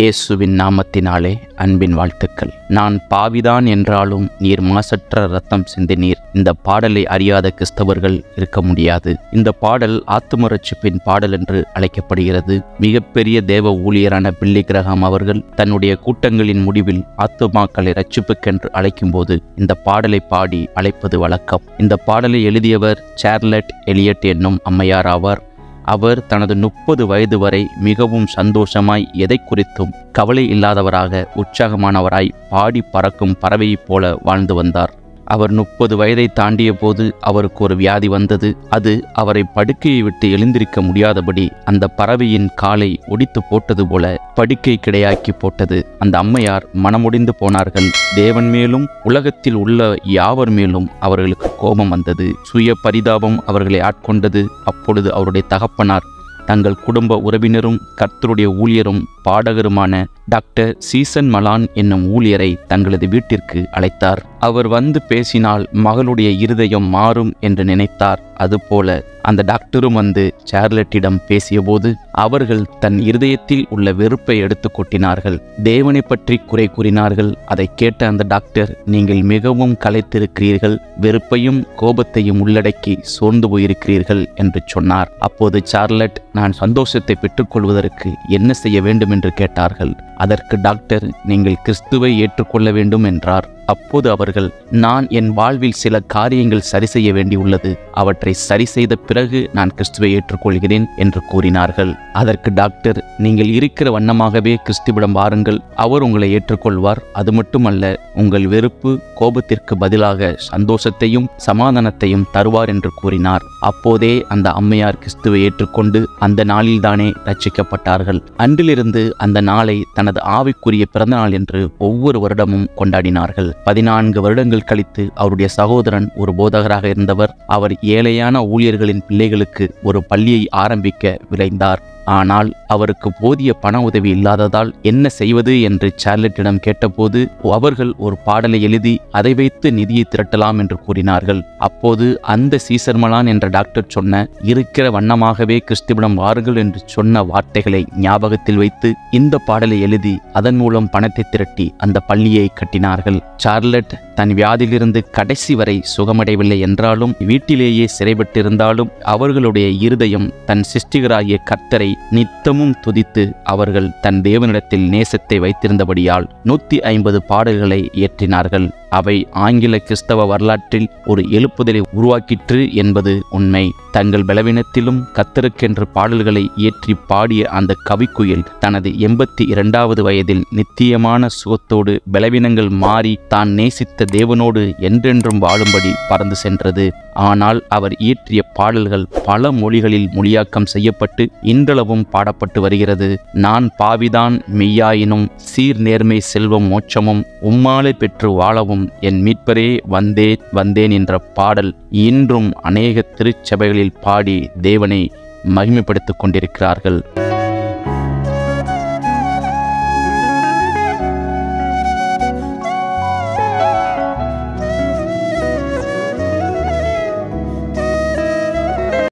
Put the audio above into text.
இயேசுவின் நாமத்தினாலே அன்பின் வாழ்த்துக்கள். நான் பாவிதான் என்றாலும் நீர் மாசற்ற ரத்தம் சிந்தினீர் இந்த பாடலை அறியாத கிறிஸ்தவர்கள் இருக்க முடியாது. இந்த பாடல் ஆத்தும ரட்சிப்பின் பாடல் என்று அழைக்கப்படுகிறது. மிகப்பெரிய தேவ ஊழியரான பில்லி கிரகாம் அவர்கள் தன்னுடைய கூட்டங்களின் முடிவில் ஆத்துமாக்களை ரட்சிப்புக்கென்று அழைக்கும்போது இந்த பாடலை பாடி அழைப்பது வழக்கம். இந்த பாடலை எழுதியவர் சார்லட் எலியட் என்னும் அம்மையார் ஆவார். அவர் தனது முப்பது வயது வரை மிகவும் சந்தோஷமாய் எதை குறித்தும் கவலை இல்லாதவராக உற்சாகமானவராய் பாடி பறக்கும் பறவையைப் போல வாழ்ந்து வந்தார். அவர் முப்பது வயதை தாண்டிய போது அவருக்கு ஒரு வியாதி வந்தது. அது அவரை படுக்கையை விட்டு எழுந்திருக்க முடியாதபடி அந்த பறவையின் காலை ஒடித்து போட்டது போல படுக்கை கிடையாக்கி போட்டது. அந்த அம்மையார் மனமுடிந்து போனார்கள். தேவன் மேலும் உலகத்தில் உள்ள யாவர் மேலும் அவர்களுக்கு கோபம் வந்தது. சுய பரிதாபம் அவர்களை ஆட்கொண்டது. அப்பொழுது அவருடைய தகப்பனார் தங்கள் குடும்ப உறவினரும் கர்த்தருடைய ஊழியரும் பாடகருமான டாக்டர் சீசன் மலான் என்னும் ஊழியரை தங்களது வீட்டிற்கு அழைத்தார். அவர் வந்து பேசினால் மகளுடைய இருதயம் மாறும் என்று நினைத்தார். அதுபோல அந்த டாக்டரும் வந்து சார்லட்டிடம் பேசியபோது அவர்கள் தன் இருதயத்தில் உள்ள வெறுப்பை எடுத்து கொட்டினார்கள். தேவனை பற்றி குறை கூறினார்கள். அதை கேட்ட அந்த டாக்டர் நீங்கள் மிகவும் கலைத்திருக்கிறீர்கள் வெறுப்பையும் கோபத்தையும் உள்ளடக்கி சோர்ந்து போயிருக்கிறீர்கள் என்று சொன்னார். அப்போது சார்லட் நான் சந்தோஷத்தை பெற்றுக்கொள்வதற்கு என்ன செய்ய வேண்டும்? என்று கேட்டார்கள். அதற்கு டாக்டர் நீங்கள் கிறிஸ்துவை ஏற்றுக்கொள்ள வேண்டும் என்றார். அப்போது அவர்கள் நான் என் வாழ்வில் சில காரியங்கள் சரி செய்ய வேண்டியுள்ளது. அவற்றை சரி செய்த பிறகு நான் கிறிஸ்துவை ஏற்றுக்கொள்கிறேன் என்று கூறினார்கள். அதற்கு டாக்டர் நீங்கள் இருக்கிற வண்ணமாகவே கிறிஸ்துவிடம் வாருங்கள். அவர் உங்களை ஏற்றுக்கொள்வார். அது மட்டுமல்ல உங்கள் வெறுப்பு கோபத்திற்கு பதிலாக சந்தோஷத்தையும் சமாதானத்தையும் தருவார் என்று கூறினார். அப்போதே அந்த அம்மையார் கிறிஸ்துவை ஏற்றுக்கொண்டு அந்த நாளில்தானே ரட்சிக்கப்பட்டார்கள் அன்றிலிருந்து அந்த நாளை தனது ஆவிக்குரிய பிறந்தநாள் என்று ஒவ்வொரு வருடமும் கொண்டாடினார்கள். பதினான்கு வருடங்கள் கழித்து அவருடைய சகோதரன் ஒரு போதகராக இருந்தவர் அவர் ஏழையான ஊழியர்களின் பிள்ளைகளுக்கு ஒரு பள்ளியை ஆரம்பிக்க விரைந்தார். ஆனால் அவருக்கு போதிய பண உதவி இல்லாததால் என்ன செய்வது என்று சார்லட்டிடம் கேட்டபோது அவர்கள் ஒரு பாடலை எழுதி அதை வைத்து நிதியை திரட்டலாம் என்று கூறினார்கள். அப்போது அந்த சீசர்மலான் என்ற டாக்டர் சொன்ன இருக்கிற வண்ணமாகவே கிறிஸ்துவிடம் வாருங்கள் என்று சொன்ன வார்த்தைகளை ஞாபகத்தில் வைத்து இந்த பாடலை எழுதி அதன் மூலம் பணத்தை திரட்டி அந்த பள்ளியை கட்டினார்கள். சார்லட் தன் வியாதியிலிருந்து கடைசி வரை சுகமடையவில்லை என்றாலும் வீட்டிலேயே சிறைப்பட்டிருந்தாலும் அவர்களுடைய இருதயம் தன் சிஷ்டிகராகிய கர்த்தரை நித்தமும் துதித்து அவர்கள் தன் தேவனிடத்தில் நேசத்தை வைத்திருந்தபடியால் நூற்றி ஐம்பது பாடல்களை இயற்றினார்கள். அவை ஆங்கில கிறிஸ்தவ வரலாற்றில் ஒரு எழுப்புதலை உருவாக்கிற்று என்பது உண்மை. தங்கள் பலவீனத்திலும் கத்தருக்கென்று பாடல்களை இயற்றி பாடிய அந்த கவிக்குயில் தனது எண்பத்தி இரண்டாவது வயதில் நித்தியமான சுகத்தோடு பலவீனங்கள் மாறி தான் நேசித்த தேவனோடு என்றென்றும் வாழும்படி பறந்து சென்றது. ஆனால் அவர் இயற்றிய பாடல்கள் பல மொழிகளில் மொழியாக்கம் செய்யப்பட்டு இன்றளவும் பாடப்பட்டு வருகிறது. நான் பாவிதான் மெய்யாயினும் சீர் நேர்மை செல்வம் மோட்சமும் உம்மாலை பெற்று வாழவும் என் மீட்பரே வந்தேன் வந்தேன் என்ற பாடல் இன்றும் அநேக திருச்சபைகளில் பாடி தேவனை மகிமைப்படுத்திக் கொண்டிருக்கிறார்கள்.